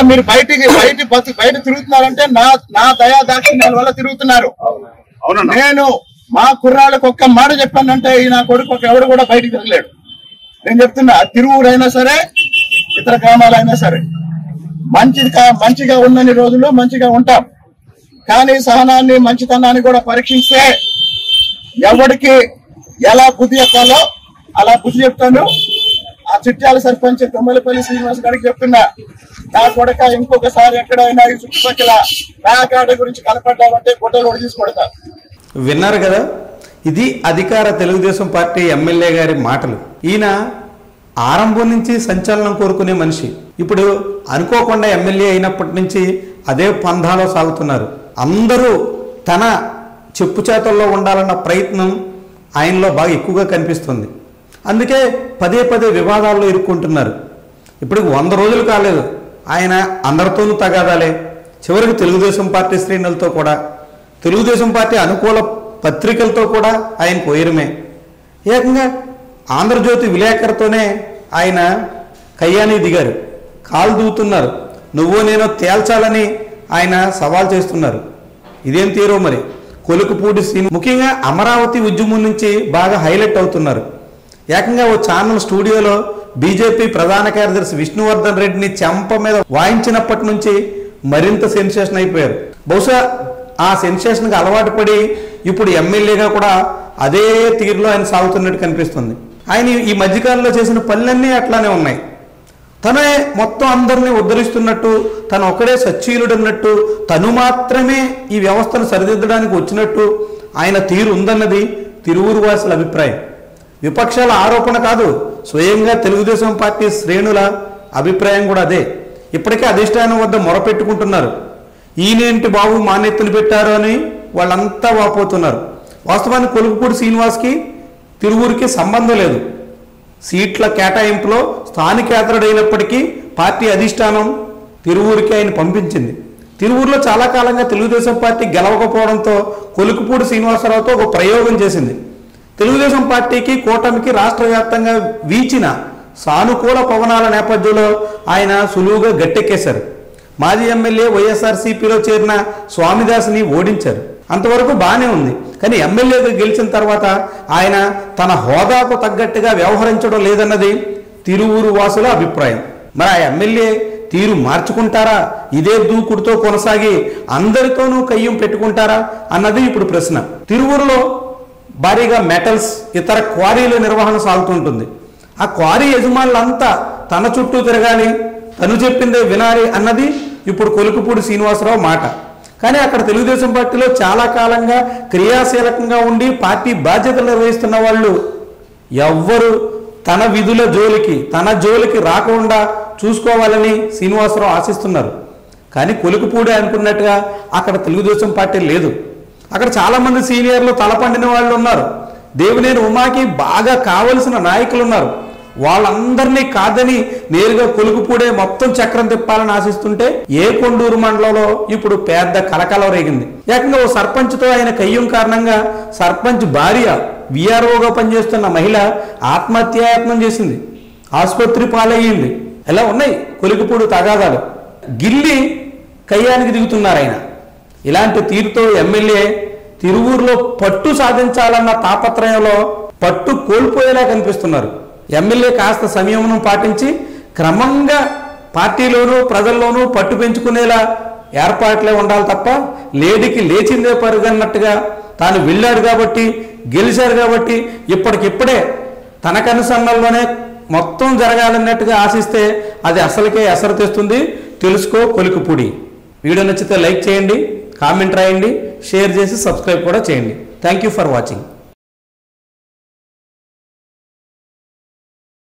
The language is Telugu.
ఇంకా మీరు బయటికి బయట బయట తిరుగుతున్నారంటే నా నా దయా దాక్షిణ్యాల వల్ల తిరుగుతున్నారు. నేను మా కుర్రాళ్ళకి ఒక్క మాట చెప్పానంటే ఈ నా కొడుకు ఒక ఎవడు కూడా బయటికి తిరగలేడు. నేను చెప్తున్నా తిరువురు అయినా సరే ఇతర గ్రామాలైనా సరే మంచిది మంచిగా ఉన్నన్ని రోజులు మంచిగా ఉంటాం. కానీ సహనాన్ని మంచితనాన్ని కూడా పరీక్షిస్తే ఎవరికి ఎలా బుద్ధి చెప్పాలో అలా బుద్ధి చెప్తాను. ఆ చిట్యాల సర్పంచ్ తొమ్మలపల్లి శ్రీనివాస్ గారికి చెప్తున్నా నా కొడక ఇంకొకసారి ఎక్కడైనా ఈ చుట్టుపక్కల కాడ గురించి కనపడ్డామంటే గుడ్డలు కూడా తీసుకొడతా విన్నారు కదా? ఇది అధికార తెలుగుదేశం పార్టీ ఎమ్మెల్యే గారి మాటలు. ఈయన ఆరంభం నుంచి సంచలనం కోరుకునే మనిషి. ఇప్పుడు అనుకోకుండా ఎమ్మెల్యే అయినప్పటి నుంచి అదే పంధాలో సాగుతున్నారు. అందరూ తన చెప్పు చేతల్లో ఉండాలన్న ప్రయత్నం ఆయనలో బాగా ఎక్కువగా కనిపిస్తుంది. అందుకే పదే పదే వివాదాల్లో ఇరుక్కుంటున్నారు. ఇప్పుడు వంద రోజులు కాలేదు. ఆయన అందరితోనూ తగాదాలే. చివరికి తెలుగుదేశం పార్టీ శ్రేణులతో కూడా తెలుగుదేశం పార్టీ అనుకూల పత్రికలతో కూడా ఆయన కోయరమే ఏకంగా ఆంధ్రజ్యోతి విలేకరుతోనే ఆయన కయ్యాని దిగారు. కాలు దూతున్నారు. నువ్వు నేను తేల్చాలని ఆయన సవాల్ చేస్తున్నారు. ఇదేం తీరో మరి? కొలుకుపూడి సీన్. ముఖ్యంగా అమరావతి ఉద్యమం నుంచి బాగా హైలైట్ అవుతున్నారు. ఏకంగా ఓ ఛానల్ స్టూడియోలో బీజేపీ ప్రధాన కార్యదర్శి విష్ణువర్ధన్ రెడ్డిని చెంప మీద వాయించినప్పటి నుంచి మరింత సెన్సేషన్ అయిపోయారు. బహుశా ఆ సెన్సేషన్కి అలవాటు పడి ఇప్పుడు ఎమ్మెల్యేగా కూడా అదే తీరులో ఆయన సాగుతున్నట్టు కనిపిస్తుంది. ఆయన ఈ మధ్యకాలంలో చేసిన పనులన్నీ అట్లానే ఉన్నాయి. తనే మొత్తం అందరినీ ఉద్ధరిస్తున్నట్టు తను ఒక్కడే సచ్చీలుడు అన్నట్టు తను మాత్రమే ఈ వ్యవస్థను సరిదిద్దడానికి వచ్చినట్టు ఆయన తీరు ఉందన్నది తిరువురు వాసుల అభిప్రాయం. విపక్షాల ఆరోపణ కాదు. స్వయంగా తెలుగుదేశం పార్టీ శ్రేణుల అభిప్రాయం కూడా అదే. ఇప్పటికే అధిష్టానం వద్ద మొరపెట్టుకుంటున్నారు. ఈయనేంటి బాబు మాన్యతలు పెట్టారు అని వాళ్ళంతా వాపోతున్నారు. వాస్తవానికి కొలుకుపూడి శ్రీనివాస్కి తిరువురికి సంబంధం లేదు. సీట్ల కేటాయింపులో స్థానికేతరుడైనప్పటికీ పార్టీ అధిష్టానం తిరువూరికి ఆయన పంపించింది. తిరువూరులో చాలా కాలంగా తెలుగుదేశం పార్టీ గెలవకపోవడంతో కొలుకుపూడి శ్రీనివాసరావుతో ఒక ప్రయోగం చేసింది. తెలుగుదేశం పార్టీకి కూటమికి రాష్ట్ర వ్యాప్తంగా వీచిన సానుకూల పవనాల నేపథ్యంలో ఆయన సులువుగా గట్టెక్కేశారు. మాజీ ఎమ్మెల్యే వైఎస్ఆర్సీపీలో చేరిన స్వామిదాస్ని ఓడించారు. అంతవరకు బాగానే ఉంది. కానీ ఎమ్మెల్యేగా గెలిచిన తర్వాత ఆయన తన హోదాకు తగ్గట్టుగా వ్యవహరించడం లేదన్నది తిరువురు వాసుల అభిప్రాయం. మరి ఆ ఎమ్మెల్యే తీరు మార్చుకుంటారా? ఇదే దూకుడుతో కొనసాగి అందరితోనూ కయ్యం పెట్టుకుంటారా? అన్నది ఇప్పుడు ప్రశ్న. తిరువురులో భారీగా మెటల్స్ ఇతర క్వారీల నిర్వహణ సాగుతుంటుంది. ఆ క్వారీ యజమానులంతా తన చుట్టూ తిరగాలి తను చెప్పిందే వినాలి అన్నది ఇప్పుడు కొలుకుపూడి శ్రీనివాసరావు మాట. కానీ అక్కడ తెలుగుదేశం పార్టీలో చాలా కాలంగా క్రియాశీలకంగా ఉండి పార్టీ బాధ్యతలు నిర్వహిస్తున్న వాళ్ళు ఎవ్వరు తన విధుల జోలికి తన జోలికి రాకుండా చూసుకోవాలని శ్రీనివాసరావు ఆశిస్తున్నారు. కానీ కొలుకుపూడి అనుకున్నట్టుగా అక్కడ తెలుగుదేశం పార్టీ లేదు. అక్కడ చాలామంది సీనియర్లు తలపండిన వాళ్ళు ఉన్నారు. దేవినేని ఉమాకి బాగా కావలసిన నాయకులు ఉన్నారు. వాళ్ళందరినీ కాదని నేరుగా కొలుకుపూడే మొత్తం చక్రం తిప్పాలని ఆశిస్తుంటే ఏ కొండూరు మండలంలో ఇప్పుడు పెద్ద కలకలం రేగింది. ఏకంగా ఓ సర్పంచ్తో ఆయన కయ్యం కారణంగా సర్పంచ్ భార్య విఆర్ఓగా పనిచేస్తున్న మహిళ ఆత్మహత్యాయత్నం చేసింది. ఆసుపత్రి పాలయ్యింది. ఎలా ఉన్నాయి? కొలికిపూడు తగాదాలు. గిల్లి కయ్యానికి దిగుతున్నారు ఆయన. ఇలాంటి తీరుతో ఎమ్మెల్యే తిరువూరులో పట్టు సాధించాలన్న తాపత్రయంలో పట్టు కోల్పోయేలా కనిపిస్తున్నారు. ఎమ్మెల్యే కాస్త సంయమనం పాటించి క్రమంగా పార్టీలోనూ ప్రజల్లోనూ పట్టు పెంచుకునేలా ఏర్పాట్లే ఉండాలి తప్ప లేడికి లేచిందే పరుగన్నట్టుగా తాను వెళ్ళాడు కాబట్టి గెలిచారు కాబట్టి ఇప్పటికిప్పుడే తన కనుసన్నల్లోనే మొత్తం జరగాలన్నట్టుగా ఆశిస్తే అది అసలుకే ఎసరు తెస్తుంది. తెలుసుకో కొలికిపూడి. వీడియో నచ్చితే లైక్ చేయండి. కామెంట్ రాయండి షేర్ చేసి సబ్స్క్రైబ్ కూడా చేయండి. Thank you for watching